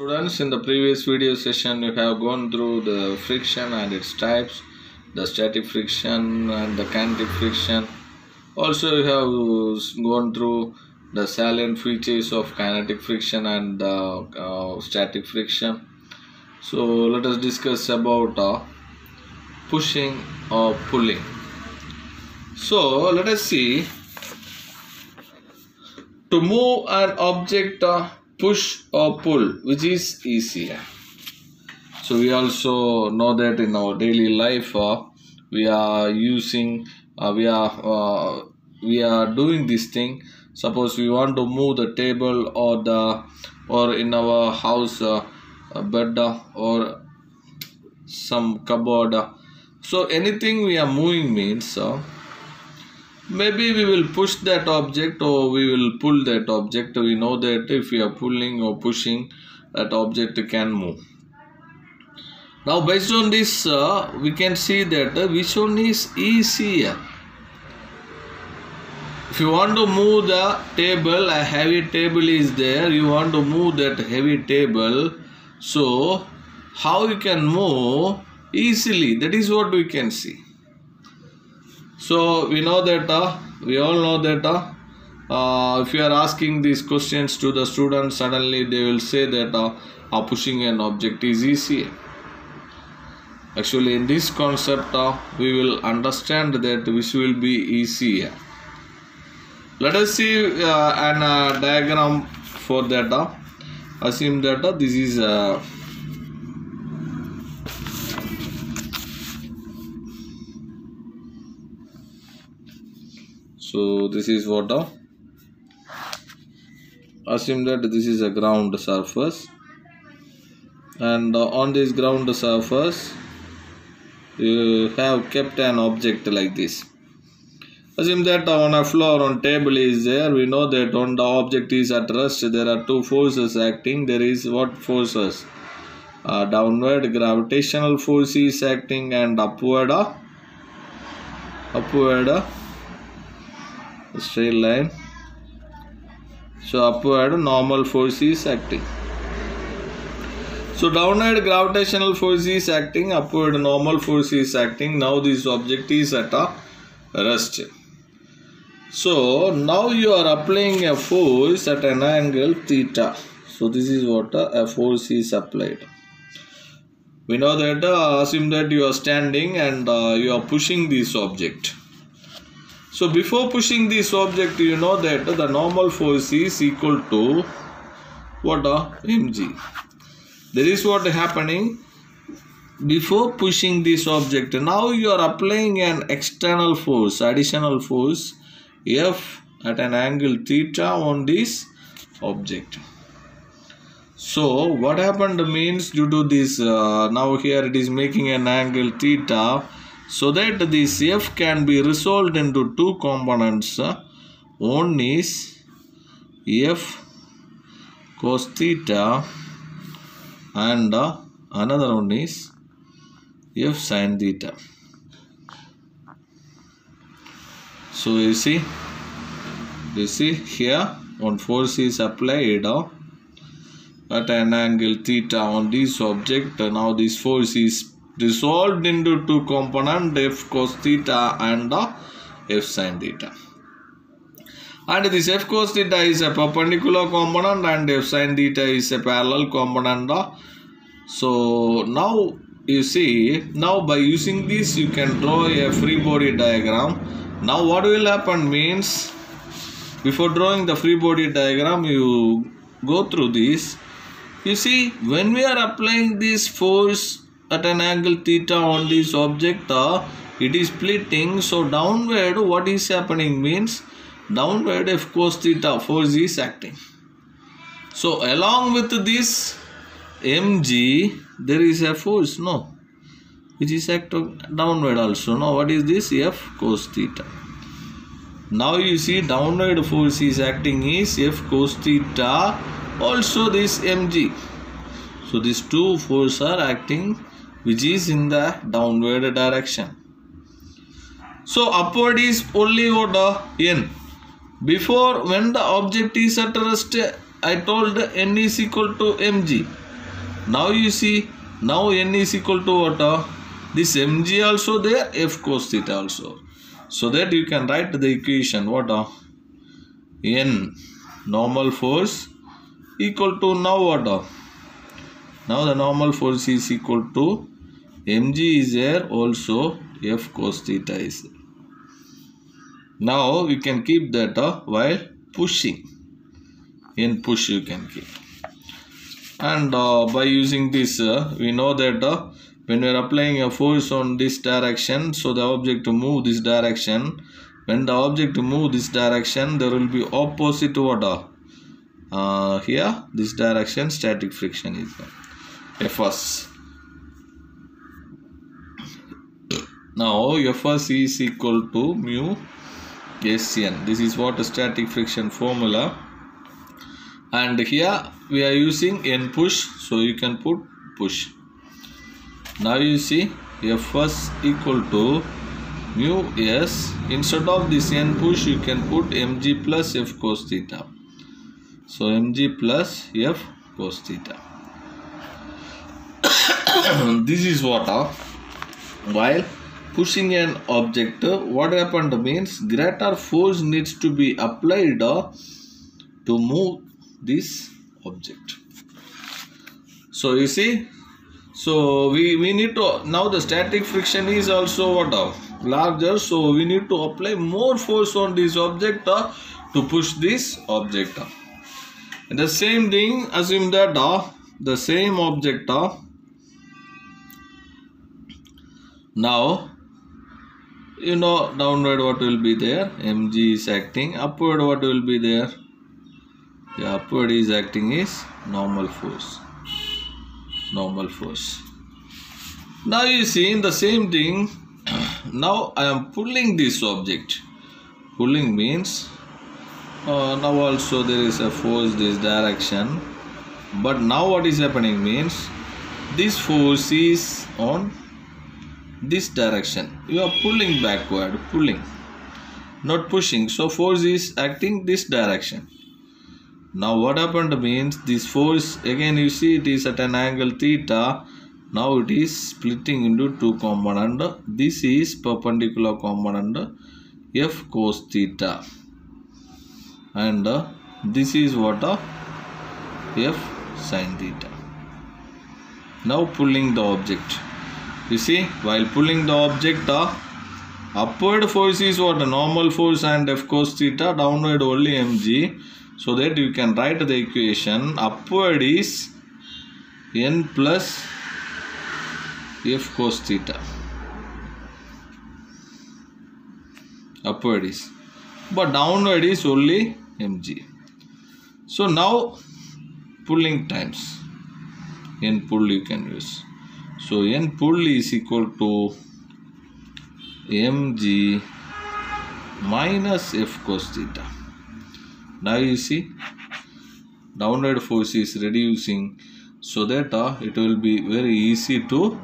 Students, in the previous video session, you have gone through the friction and its types, the static friction and the kinetic friction. Also, you have gone through the salient features of kinetic friction and uh, uh, static friction. So, let us discuss about uh, pushing or pulling. So, let us see to move an object uh, push or pull which is easier so we also know that in our daily life uh, we are using uh, we are uh, we are doing this thing. Suppose we want to move the table or the or in our house uh, bed or some cupboard. So anything we are moving means uh, maybe we will push that object or we will pull that object. We know that if we are pulling or pushing that object can move. Now based on this uh, we can see that uh, which one is easier. If you want to move the table a heavy table is there. You want to move that heavy table. So how you can move easily? That is what we can see so we know that uh, we all know that uh, uh, if you are asking these questions to the students, suddenly they will say that uh, pushing an object is easy Actually, in this concept, uh, we will understand that which will be easier. Let us see uh, an uh, diagram for that. Uh, assume that uh, this is uh, so this is what uh, assume that this is a ground surface. And uh, on this ground surface you have kept an object like this. Assume that on a floor on table is there. We know that on the object is at rest. There are two forces acting. There is what forces? Uh, downward gravitational force is acting and upward uh, upward uh, straight line. So upward normal force is acting. So downward gravitational force is acting upward normal force is acting. Now this object is at a rest. So now you are applying a force at an angle theta. So this is what a, force is applied. We know that uh, assume that you are standing and uh, you are pushing this object so before pushing this object, you know that the normal force is equal to what a mg. That is what happening before pushing this object. Now you are applying an external force, additional force F at an angle theta on this object. So what happened means due to this uh, now here it is making an angle theta so that this f can be resolved into two components. One is f cos theta and uh, another one is f sin theta. So you see you see here one force is applied uh, at an angle theta on this object. Now this force is resolved into two component f cos theta and f sin theta. And this f cos theta is a perpendicular component and f sin theta is a parallel component. So now you see now by using this you can draw a free body diagram. Now what will happen means before drawing the free body diagram you go through this. You see when we are applying this force at an angle theta on this object uh, it is splitting. So downward what is happening means downward f cos theta force is acting. So along with this mg there is a force no? Which is acting downward also no? What is this? F cos theta. Now you see downward force is acting is f cos theta also this mg. So these two forces are acting which is in the downward direction. So upward is only what uh, n. Before when the object is at rest, I told n is equal to mg. now you see now n is equal to what uh, this mg also there f cos theta also so that you can write the equation what uh, n normal force equal to now what now the normal force is equal to mg is there also f cos theta is there. now we can keep that uh, while pushing. In push you can keep. And uh, by using this uh, we know that uh, when we are applying a force on this direction so the object to move this direction when the object move this direction there will be opposite uh, uh, here this direction static friction is there fs now fs is equal to mu sn this is what a static friction formula. And here we are using n push so you can put push. Now you see fs equal to mu s. Instead of this n push you can put mg plus f cos theta. So mg plus f cos theta this is what uh, while pushing an object what happened means greater force needs to be applied uh, to move this object. So you see so we we need to now the static friction is also what uh, larger so we need to apply more force on this object uh, to push this object. Uh. the same thing assume that uh, the same object uh, now you know downward what will be there? Mg is acting. Upward what will be there? The upward is acting is normal force. Normal force. Now you see in the same thing now i am pulling this object. Pulling means uh, now also there is a force this direction. But now what is happening means this force is on this direction. You are pulling backward pulling not pushing. So force is acting this direction. Now what happened means this force again you see it is at an angle theta. Now it is splitting into two component this is perpendicular component f cos theta. And uh, this is what uh, f sin theta. Now pulling the object you see while pulling the object the upward force is what? A normal force and f cos theta downward only mg. So that you can write the equation. Upward is n plus f cos theta. Upward is. But downward is only mg. So now pulling times. N pull you can use so n pull is equal to mg minus f cos theta. Now you see downward force is reducing. So that uh, it will be very easy to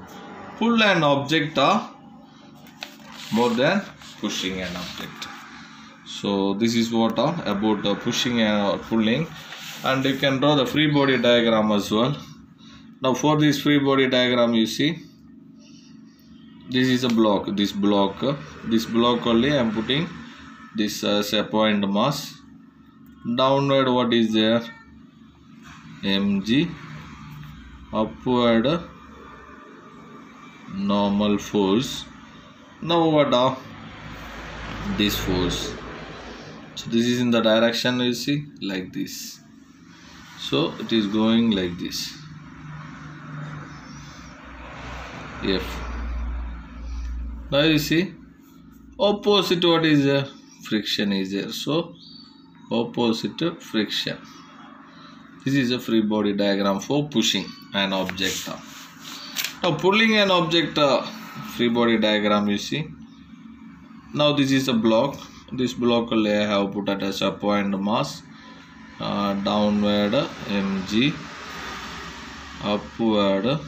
pull an object uh, more than pushing an object. So this is what uh, about uh, pushing and pulling. And you can draw the free body diagram as well now for this free body diagram you see this is a block. This block uh, this block only i am putting this as a point mass. Downward what is there? Mg. Upward normal force. Now what this force? So this is in the direction you see like this. So it is going like this f. Now you see opposite what is there friction is there. So opposite friction. This is a free body diagram for pushing an object. Now pulling an object uh, free body diagram you see. Now this is a block. This block I have put it as a point mass uh, downward mg upward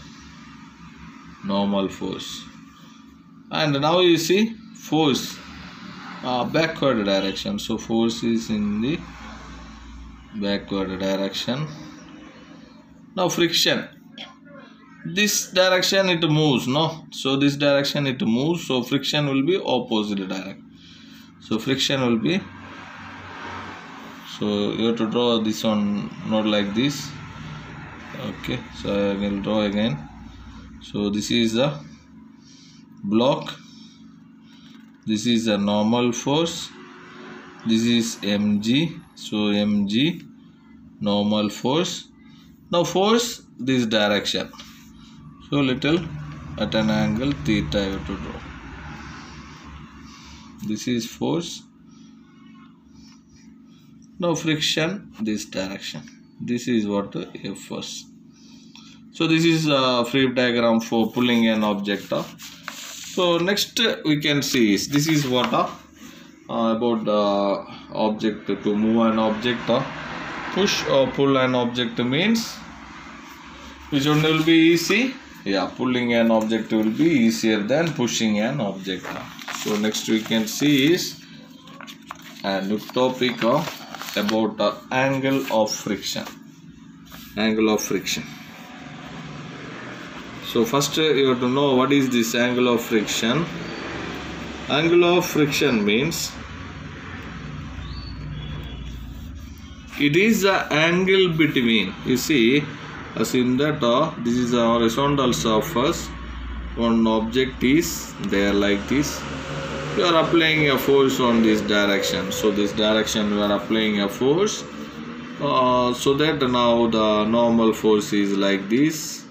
normal force. And now you see force uh, backward direction. So force is in the backward direction. Now friction. This direction it moves no? So this direction it moves. So friction will be opposite direction so friction will be so you have to draw this one not like this. Okay so I will draw again so this is the block. This is a normal force. This is mg so mg normal force. Now force this direction. So little at an angle theta you have to draw. This is force. Now friction this direction. This is what the f force so this is a free diagram for pulling an object uh. so next uh, we can see is this is what uh, uh, about the object to move an object uh, push or pull an object means which one will be easy yeah pulling an object will be easier than pushing an object uh. so next we can see is a new topic uh, about the angle of friction angle of friction so first you have to know what is this angle of friction. Angle of friction means it is the angle between. You see as in that uh, this is a horizontal surface. One object is there like this. You are applying a force on this direction. So this direction you are applying a force. Uh, so that now the normal force is like this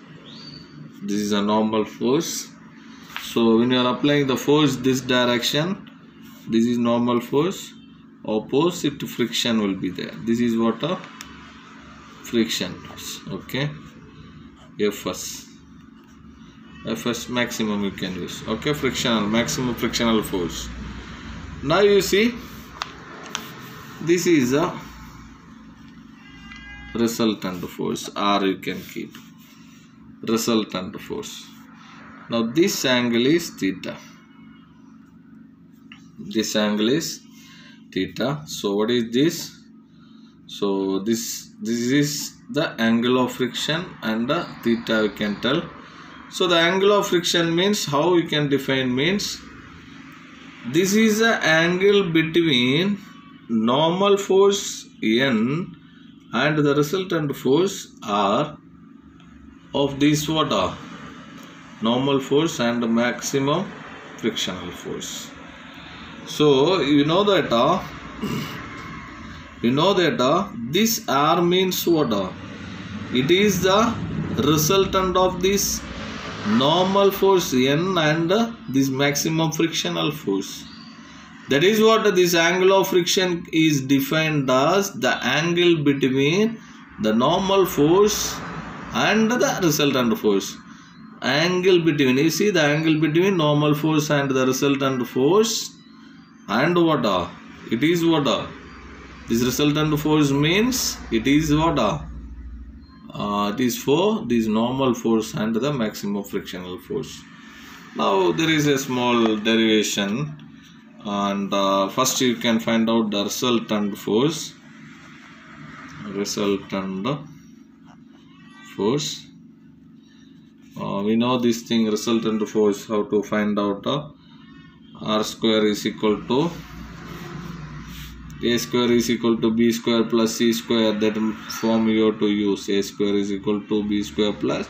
this is a normal force. So when you are applying the force this direction this is normal force. Opposite friction will be there. This is what a friction is okay? Fs. Fs maximum you can use okay? Frictional maximum frictional force. Now you see this is a resultant force. R you can keep resultant force. Now this angle is theta. This angle is theta. So what is this? So this this is the angle of friction and the theta we can tell. So the angle of friction means how we can define means? This is the angle between normal force n and the resultant force r of this water normal force and maximum frictional force. So you know that uh, you know that uh, this r means what uh, it is the resultant of this normal force n and uh, this maximum frictional force. That is what this angle of friction is defined as the angle between the normal force and the resultant force. Angle between you see the angle between normal force and the resultant force and what it is what this resultant force means it is what uh, it is for this normal force and the maximum frictional force. Now there is a small derivation and uh, first you can find out the resultant force. Resultant force. Uh, we know this thing resultant force how to find out uh, r square is equal to a square is equal to b square plus c square that form you have to use. A square is equal to b square plus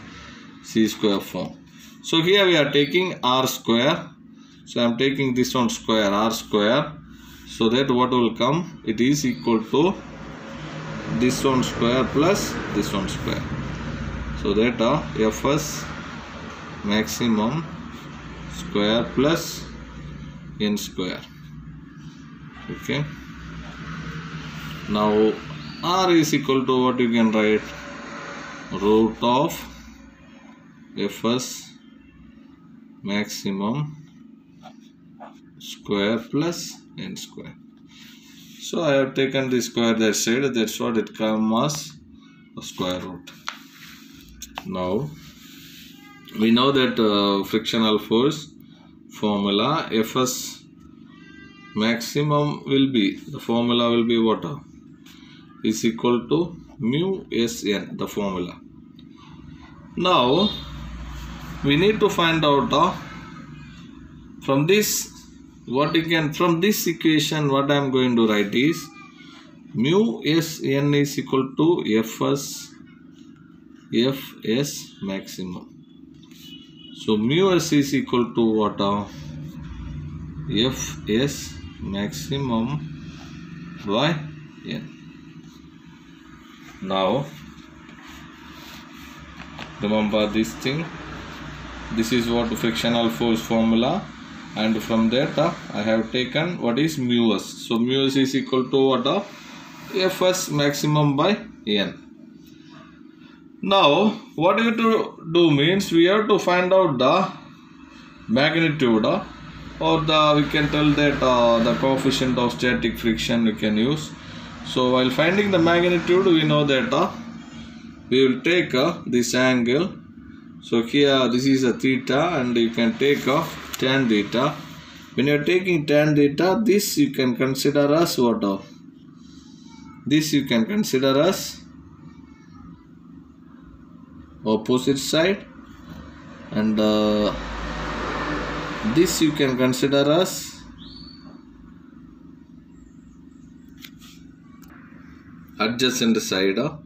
c square form. So here we are taking r square. So i am taking this one square r square. So that what will come? It is equal to this one square plus this one square so that uh, fs maximum square plus n square. Okay. Now r is equal to what you can write? Root of fs maximum square plus n square. So I have taken the square that side that's what it comes as square root now. We know that uh, frictional force formula fs maximum will be the formula will be what? Is equal to mu sn the formula. Now we need to find out uh, from this what you can from this equation what I am going to write is mu s n is equal to fs fs maximum. So mu s is equal to what uh, fs maximum by n. Now remember this thing. This is what frictional force formula. And from that uh, I have taken what is mu s. So mu s is equal to what uh, fs maximum by n now what we to do means we have to find out the magnitude uh, or the we can tell that uh, the coefficient of static friction we can use. So while finding the magnitude we know that uh, we will take uh, this angle. So here this is a theta and you can take off tan theta. When you are taking tan theta this you can consider as what of this you can consider as opposite side. And uh, this you can consider as adjacent side uh.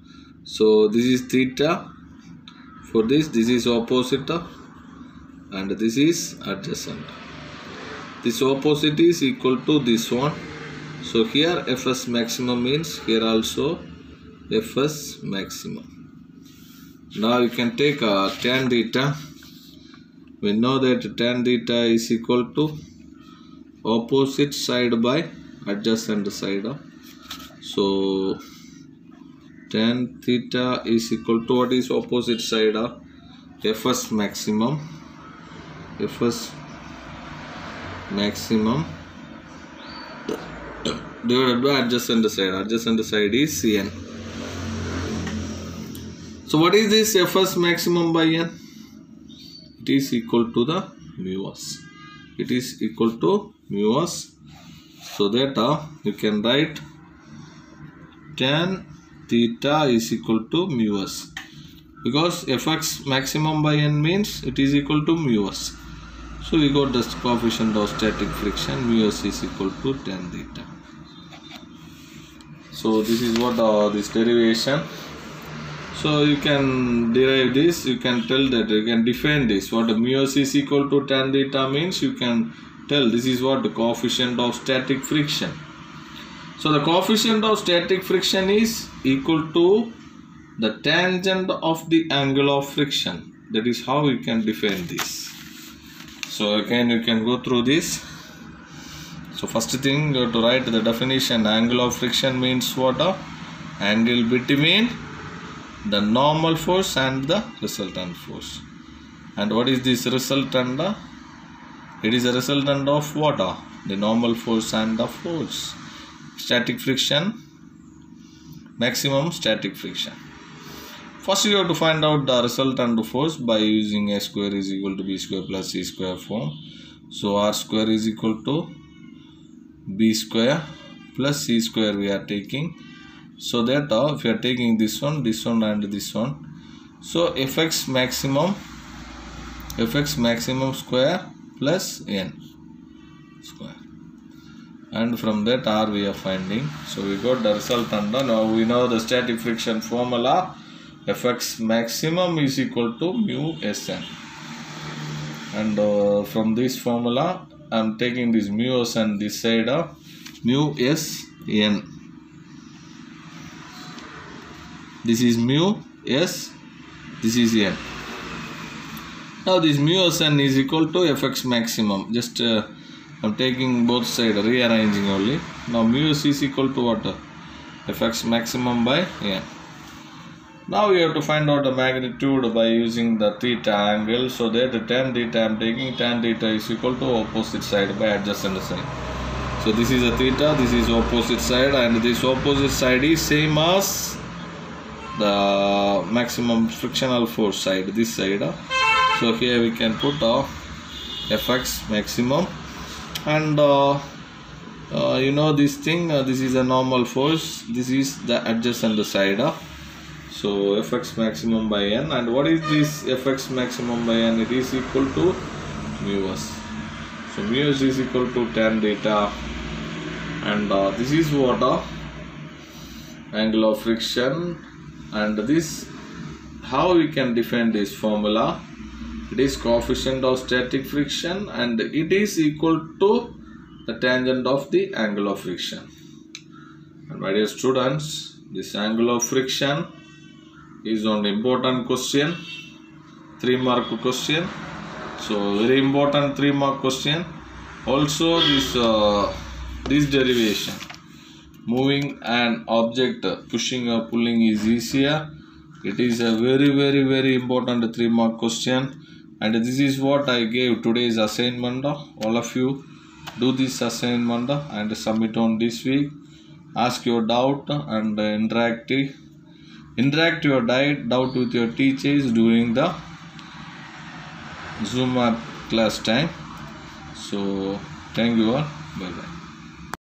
so this is theta. For this this is opposite uh, and this is adjacent. This opposite is equal to this one. So here fs maximum means here also fs maximum now you can take a tan theta. We know that tan theta is equal to opposite side by adjacent side so tan theta is equal to what is opposite side of? Fs maximum. Fs maximum divided by adjacent side. Adjacent side is cn so what is this fs maximum by n? It is equal to the mu s. It is equal to mu s. So that uh, you can write tan theta is equal to mu s. Because fx maximum by n means it is equal to mu s. So we got the coefficient of static friction mu s is equal to tan theta. So this is what uh, this derivation so you can derive this you can tell that you can define this. What the mu is equal to tan theta means you can tell this is what the coefficient of static friction. So the coefficient of static friction is equal to the tangent of the angle of friction. That is how we can define this. So again you can go through this. So first thing you have to write the definition. Angle of friction means what? A angle between the normal force and the resultant force. And what is this resultant? It is a resultant of what? Uh? the normal force and the force. Static friction maximum static friction. First you have to find out the resultant force by using a square is equal to b square plus c square form. So r square is equal to b square plus c square we are taking so that uh, if you are taking this one this one and this one. So fx maximum fx maximum square plus n square. And from that r we are finding. So we got the resultant. Now we know the static friction formula. fx maximum is equal to mu sn. And uh, from this formula i'm taking this mu s and this side of mu s n this is mu s. This is n. Now this mu s n is equal to fx maximum. Just uh, i'm taking both side rearranging only. Now mu s is equal to what? Fx maximum by n. Now we have to find out the magnitude by using the theta angle. So that the tan theta i'm taking tan theta is equal to opposite side by adjacent side. So this is a theta this is opposite side and this opposite side is same as the maximum frictional force side this side. So here we can put uh, fx maximum. And uh, uh, you know this thing uh, this is a normal force. This is the adjacent side. Uh. so fx maximum by n. And what is this fx maximum by n? It is equal to mu s. So mu s is equal to tan theta. And uh, this is what uh, angle of friction and this how we can define this formula? It is coefficient of static friction and it is equal to the tangent of the angle of friction. And my dear students this angle of friction is an important question three mark question. So very important three mark question. Also this uh, this derivation moving an object pushing or pulling is easier. It is a very very very important three mark question. And this is what i gave today's assignment. All of you do this assignment and submit on this week. Ask your doubt and interact. Interact your doubt with your teachers during the zoom class time. So thank you all. Bye bye